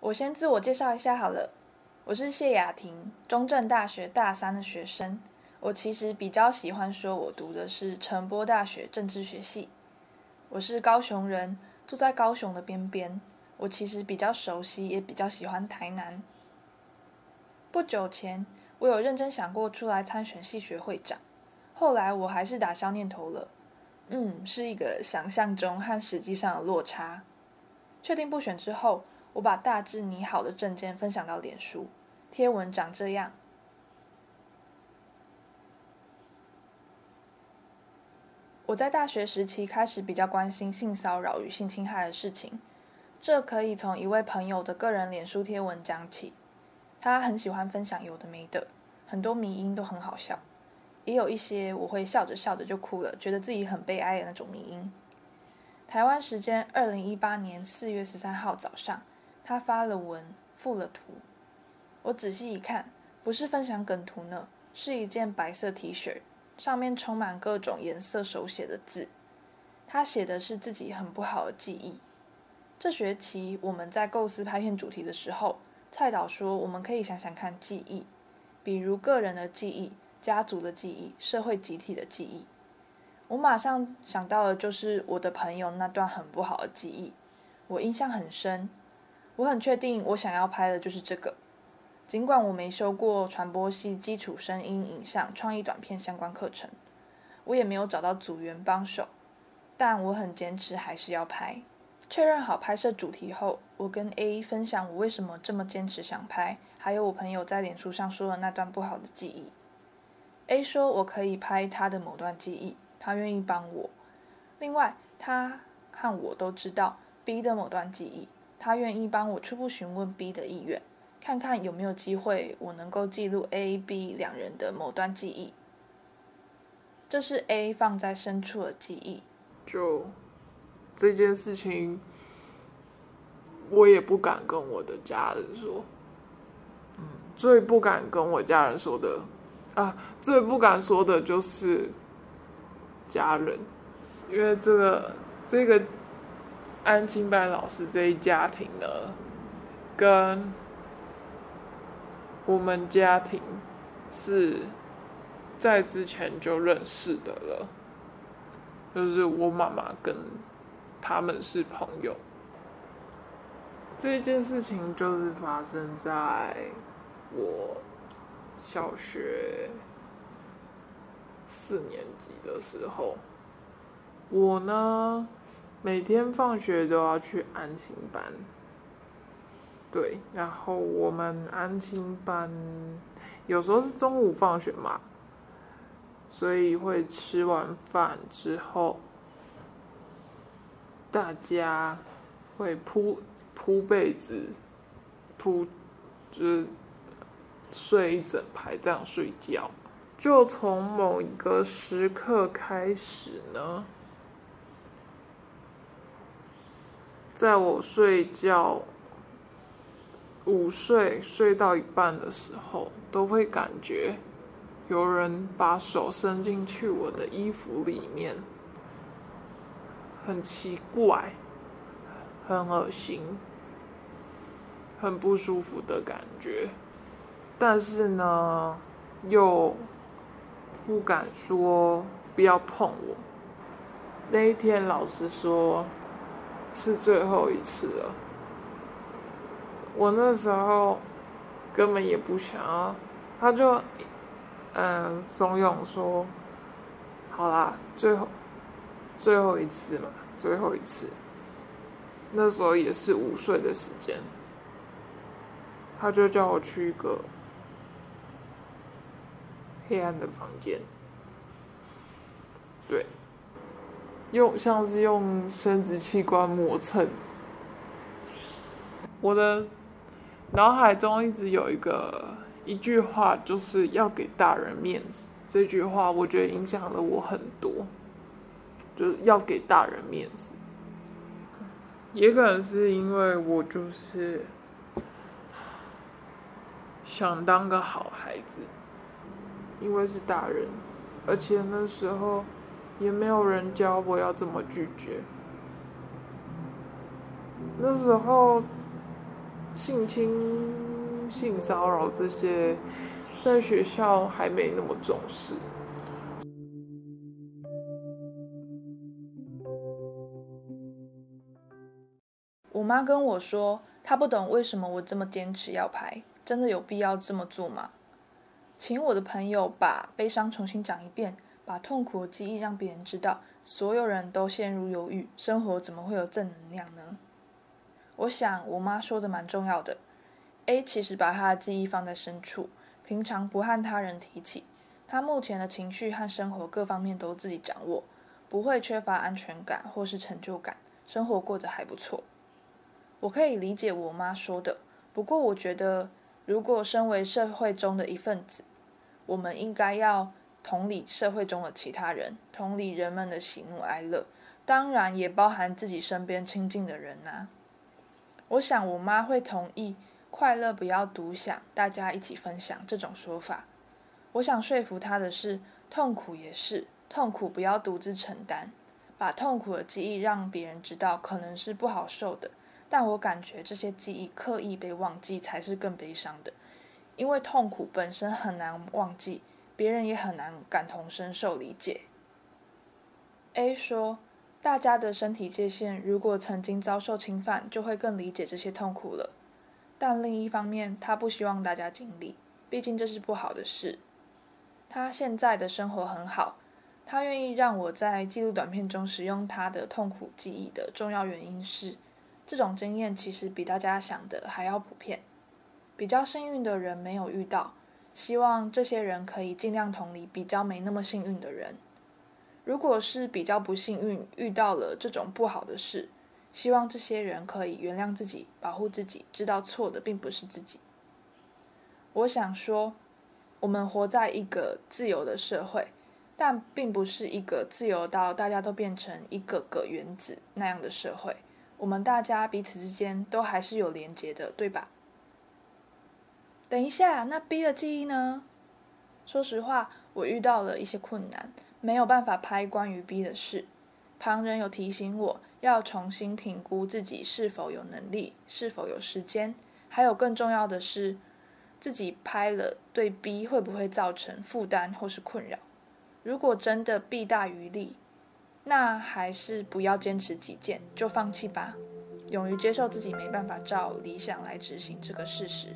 我先自我介绍一下好了，我是谢雅婷，中正大学大三的学生。我其实比较喜欢说，我读的是成波大学政治学系。我是高雄人，住在高雄的边边。我其实比较熟悉，也比较喜欢台南。不久前，我有认真想过出来参选系学会长，后来我还是打消念头了。嗯，是一个想象中和实际上的落差。确定不选之后，我把大致拟好的证件分享到脸书，贴文长这样。我在大学时期开始比较关心性骚扰与性侵害的事情，这可以从一位朋友的个人脸书贴文讲起。他很喜欢分享有的没的，很多迷音都很好笑，也有一些我会笑着笑着就哭了，觉得自己很悲哀的那种迷音。台湾时间二零一八年四月十三号早上，他发了文，附了图。我仔细一看，不是分享梗图呢，是一件白色 T 恤，上面充满各种颜色手写的字。他写的是自己很不好的记忆。这学期我们在构思拍片主题的时候，蔡导说我们可以想想看记忆，比如个人的记忆、家族的记忆、社会集体的记忆。我马上想到的就是我的朋友那段很不好的记忆，我印象很深。我很确定我想要拍的就是这个，尽管我没修过传播系基础声音影像创意短片相关课程，我也没有找到组员帮手，但我很坚持还是要拍。确认好拍摄主题后，我跟 A 分享我为什么这么坚持想拍，还有我朋友在脸书上说的那段不好的记忆。A 说我可以拍他的某段记忆。他愿意帮我。另外，他和我都知道 B 的某段记忆，他愿意帮我初步询问 B 的意愿，看看有没有机会我能够记录 A、B 两人的某段记忆。这是 A 放在深处的记忆。就这件事情，我也不敢跟我的家人说。嗯，最不敢跟我家人说的啊，最不敢说的就是。家人，因为这个这个安亲班老师这一家庭呢，跟我们家庭是在之前就认识的了，就是我妈妈跟他们是朋友。这件事情就是发生在我小学。四年级的时候，我呢每天放学都要去安亲班。对，然后我们安亲班有时候是中午放学嘛，所以会吃完饭之后，大家会铺铺被子，铺就是睡一整排这样睡觉。就从某一个时刻开始呢，在我睡觉、午睡睡到一半的时候，都会感觉有人把手伸进去我的衣服里面，很奇怪，很恶心，很不舒服的感觉，但是呢，又。不敢说不要碰我。那一天，老师说是最后一次了。我那时候根本也不想要，他就嗯怂恿说：“好啦，最后最后一次嘛，最后一次。”那时候也是午睡的时间，他就叫我去一个。黑暗的房间，对，用像是用生殖器官磨蹭。我的脑海中一直有一个一句话，就是要给大人面子。这句话我觉得影响了我很多，就是要给大人面子。也可能是因为我就是想当个好孩子。因为是大人，而且那时候也没有人教我要怎么拒绝。那时候性侵、性骚扰这些，在学校还没那么重视。我妈跟我说，她不懂为什么我这么坚持要拍，真的有必要这么做吗？请我的朋友把悲伤重新讲一遍，把痛苦的记忆让别人知道，所有人都陷入忧郁，生活怎么会有正能量呢？我想我妈说的蛮重要的。A 其实把他的记忆放在深处，平常不和他人提起，他目前的情绪和生活各方面都自己掌握，不会缺乏安全感或是成就感，生活过得还不错。我可以理解我妈说的，不过我觉得，如果身为社会中的一份子，我们应该要同理社会中的其他人，同理人们的喜怒哀乐，当然也包含自己身边亲近的人呐。我想我妈会同意“快乐不要独享，大家一起分享”这种说法。我想说服她的是，痛苦也是痛苦，不要独自承担，把痛苦的记忆让别人知道，可能是不好受的。但我感觉这些记忆刻意被忘记才是更悲伤的，因为痛苦本身很难忘记，别人也很难感同身受理解。A 说，大家的身体界限如果曾经遭受侵犯，就会更理解这些痛苦了。但另一方面，他不希望大家经历，毕竟这是不好的事。他现在的生活很好，他愿意让我在记录短片中使用他的痛苦记忆的重要原因是。这种经验其实比大家想的还要普遍，比较幸运的人没有遇到，希望这些人可以尽量同理比较没那么幸运的人。如果是比较不幸运遇到了这种不好的事，希望这些人可以原谅自己，保护自己，知道错的并不是自己。我想说，我们活在一个自由的社会，但并不是一个自由到大家都变成一个个原子那样的社会。我们大家彼此之间都还是有连结的，对吧？等一下，那 B 的记忆呢？说实话，我遇到了一些困难，没有办法拍关于 B 的事。旁人有提醒我要重新评估自己是否有能力，是否有时间，还有更重要的是，自己拍了对 B 会不会造成负担或是困扰？如果真的弊大于利。那还是不要坚持己见，就放弃吧，勇于接受自己没办法照理想来执行这个事实。